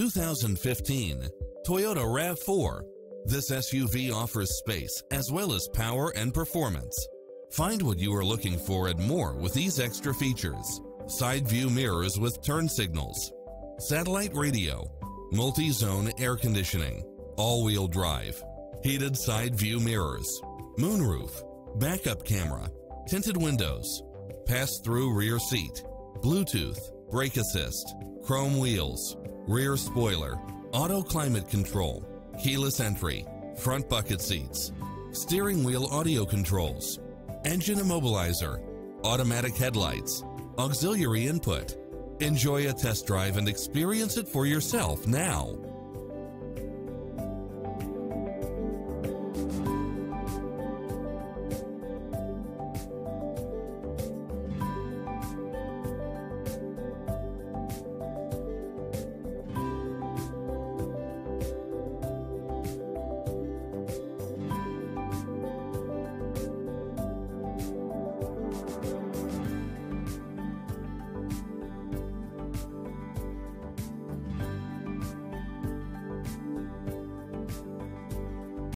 2015 Toyota RAV4. This SUV offers space as well as power and performance. Find what you are looking for and more with these extra features. Side view mirrors with turn signals, satellite radio, multi-zone air conditioning, all-wheel drive, heated side view mirrors, moonroof, backup camera, tinted windows, pass-through rear seat, Bluetooth, brake assist, chrome wheels, rear spoiler, auto climate control, keyless entry, front bucket seats, steering wheel audio controls, engine immobilizer, automatic headlights, auxiliary input. Enjoy a test drive and experience it for yourself now.